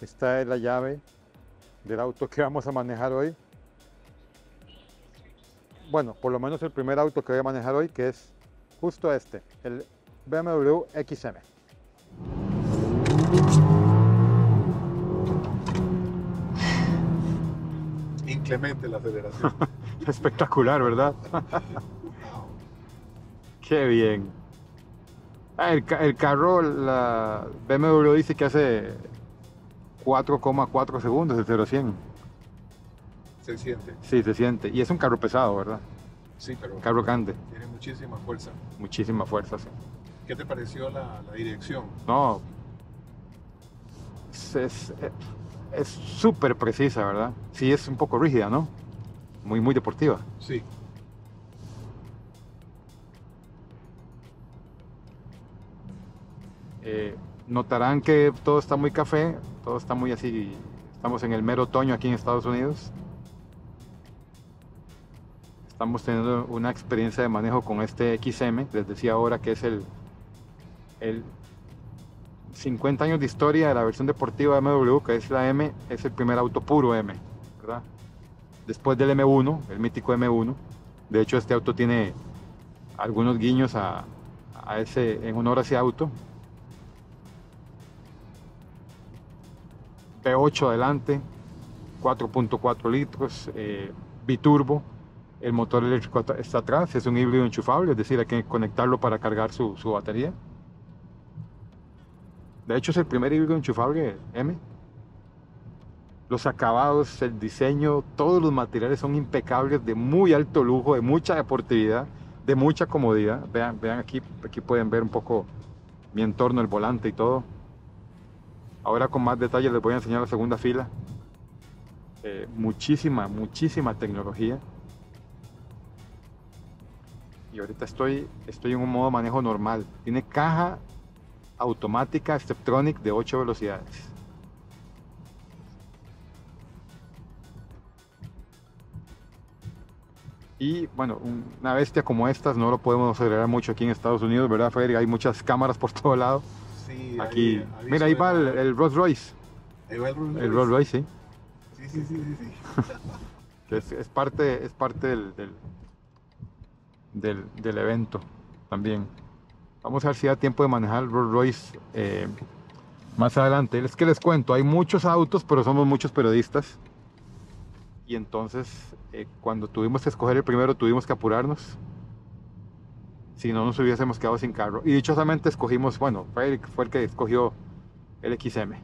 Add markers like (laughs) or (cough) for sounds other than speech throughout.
Esta es la llave del auto que vamos a manejar hoy. Bueno, por lo menos el primer auto que voy a manejar hoy, que es justo este, el BMW XM. Inclemente la aceleración. (laughs) Espectacular, ¿verdad? (laughs) Qué bien. Ah, el, el carro, la BMW dice que hace 4,4 segundos de 0 a 100. Se siente. Sí, se siente. Y es un carro pesado, ¿verdad? Sí, pero Un carro grande. tiene muchísima fuerza. Muchísima fuerza, sí. ¿Qué te pareció la, la dirección? No. Es- Es es súper precisa, ¿verdad? Sí, es un poco rígida, ¿no? Muy, muy deportiva. Sí. Eh, notarán que todo está muy café, todo está muy así. Estamos en el mero otoño aquí en Estados Unidos. Estamos teniendo una experiencia de manejo con este XM. Les decía ahora que es el, el 50 años de historia de la versión deportiva de BMW, que es la M, es el primer auto puro M, ¿verdad? Después del M1, el mítico M1. De hecho, este auto tiene algunos guiños a, a ese, en honor a ese auto. V8 adelante, 4.4 litros, eh, biturbo. El motor eléctrico está atrás, es un híbrido enchufable, es decir, hay que conectarlo para cargar su, su batería. De hecho, es el primer híbrido enchufable M. Los acabados, el diseño, todos los materiales son impecables, de muy alto lujo, de mucha deportividad, de mucha comodidad. Vean, vean aquí, aquí pueden ver un poco mi entorno, el volante y todo. Ahora con más detalle les voy a enseñar la segunda fila. Eh, muchísima, muchísima tecnología. Y ahorita estoy, estoy en un modo manejo normal. Tiene caja automática Steptronic de 8 velocidades. Y bueno, un- una bestia como estas no lo podemos acelerar mucho aquí en Estados Unidos, ¿verdad, Frederick? Hay muchas cámaras por todo lado. Aquí, ahí- mira, ahí va el, Rolls Royce. Ahí va el Rolls El Rolls Royce, sí. Sí, sí, sí, sí, (laughs) es, es parte, es parte del, del, del- del evento también. Vamos a ver si da tiempo de manejar el Rolls Royce eh, más adelante. Es que les cuento, hay muchos autos, pero somos muchos periodistas. Y entonces, eh, cuando tuvimos que escoger el primero, tuvimos que apurarnos. Si no, nos hubiésemos quedado sin carro. Y dichosamente escogimos, bueno, fue el que escogió el XM.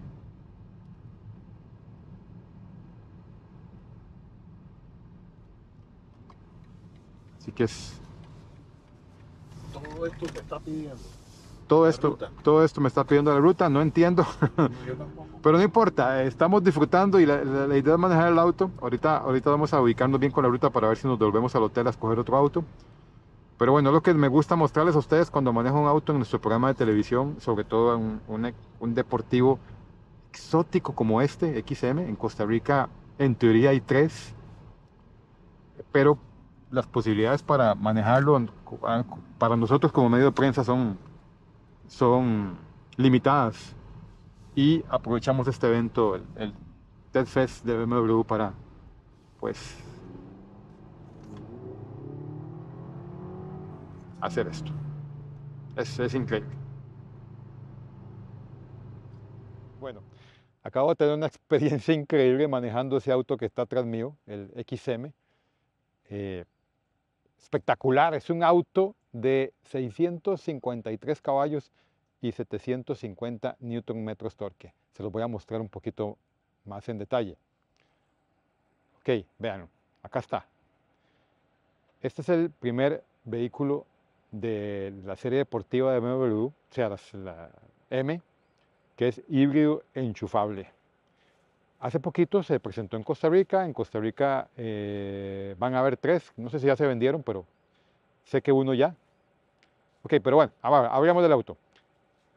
Así que es, Todo esto se está pidiendo. todo esto, ruta. todo esto me está pidiendo la ruta, no entiendo. No. (laughs) Pero no importa, estamos disfrutando y la, la- la idea es manejar el auto. Ahorita, ahorita vamos a ubicarnos bien con la ruta para ver si nos volvemos al hotel a escoger otro auto. Pero bueno, lo que me gusta mostrarles a ustedes cuando manejo un auto en nuestro programa de televisión, sobre todo un, un, deportivo exótico como este, XM. En Costa Rica, en teoría hay tres, pero las posibilidades para manejarlo para nosotros como medio de prensa son, son limitadas y aprovechamos este evento, el, el TED Fest de BMW para pues hacer esto. Es, es increíble. Bueno, acabo de tener una (laughs) experiencia increíble manejando ese auto que está atrás mío, el XM. Eh, espectacular, es un auto de 653 caballos y 750 newton metros torque. Se los voy a mostrar un poquito más en detalle. Ok, vean, acá está. Este es el primer vehículo de la serie deportiva de BMW, o sea, la M, que es híbrido enchufable. Hace poquito se presentó en Costa Rica. En Costa Rica eh, van a haber tres. No sé si ya se vendieron, pero sé que uno ya. Ok, pero bueno, hablamos del auto.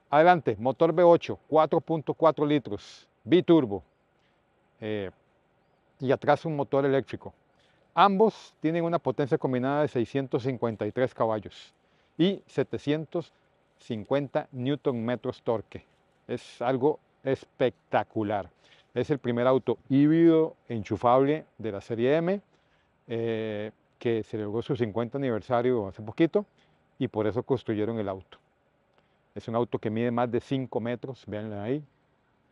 Adelante, motor V8, 4.4 litros, biturbo. eh, y atrás un motor eléctrico. Ambos tienen una potencia combinada de 653 caballos y 750 newton metros torque. Es algo espectacular. Es el primer auto híbrido enchufable de la serie M, eh, que celebró su 50 aniversario hace poquito y por eso construyeron el auto. Es un auto que mide más de 5 metros, veanlo ahí,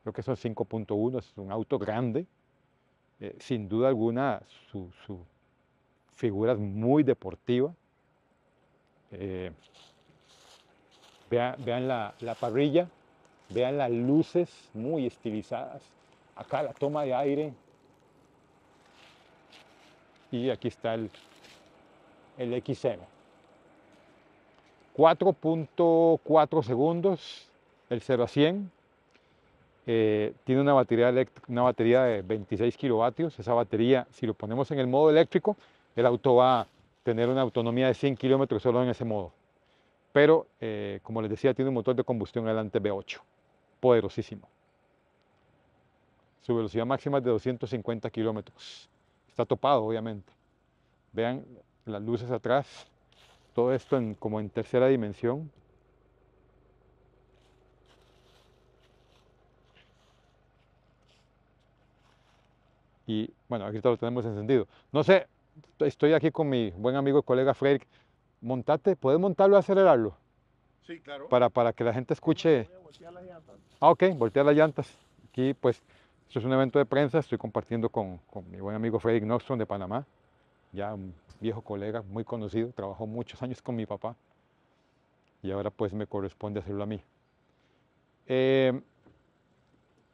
creo que son 5.1, es un auto grande. Eh, sin duda alguna, su, su, figura es muy deportiva. Eh, vean, vean la, la parrilla, vean las luces muy estilizadas. Acá la toma de aire. Y aquí está el, el XM. 4.4 segundos el 0 a 100. Eh, tiene una batería, una batería de 26 kilovatios. Esa batería, si lo ponemos en el modo eléctrico, el auto va tener una autonomía de 100 kilómetros solo en ese modo. Pero, eh, como les decía, tiene un motor de combustión adelante V8, poderosísimo. Su velocidad máxima es de 250 kilómetros. Está topado, obviamente. Vean las luces atrás, todo esto como en tercera dimensión. Y bueno, aquí lo tenemos encendido. No sé, estoy aquí con mi buen amigo y colega Frederick. Montate, ¿puedes montarlo y acelerarlo? Sí, claro. Para, para que la gente escuche. Voy a voltear las llantas. Ah, ok, voltear las llantas. Aquí, pues, esto es un evento de prensa. Estoy compartiendo con, con mi buen amigo Frederick Nostrom de Panamá. Ya un viejo colega, muy conocido. Trabajó muchos años con mi papá. Y ahora, pues, me corresponde hacerlo a mí. Eh,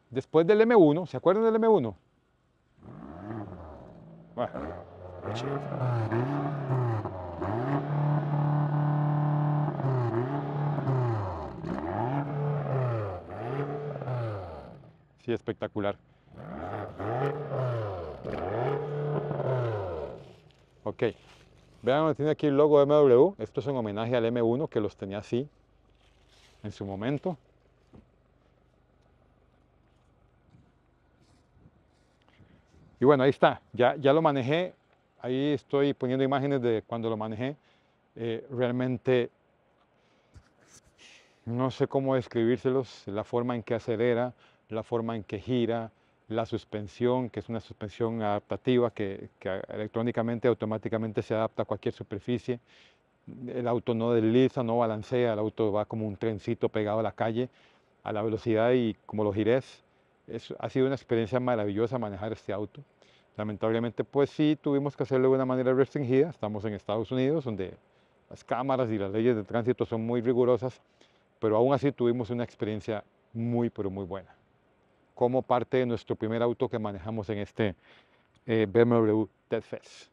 después del M1, ¿se acuerdan del M1? Bueno, Sí, espectacular. Ok. Vean, tiene aquí el logo de MW. Esto es en homenaje al M1 que los tenía así en su momento. Y bueno, ahí está. Ya, ya lo manejé. Ahí estoy poniendo imágenes de cuando lo manejé. Eh, realmente no sé cómo describírselos. La forma en que acelera, la forma en que gira, la suspensión, que es una suspensión adaptativa que, que, electrónicamente, automáticamente se adapta a cualquier superficie. El auto no desliza, no balancea, el auto va como un trencito pegado a la calle, a la velocidad y como lo gires. Es, ha sido una experiencia maravillosa manejar este auto. Lamentablemente, pues sí, tuvimos que hacerlo de una manera restringida. Estamos en Estados Unidos, donde las cámaras y las leyes de tránsito son muy rigurosas, pero aún así tuvimos una experiencia muy, pero muy buena como parte de nuestro primer auto que manejamos en este eh, BMW Dead Fest.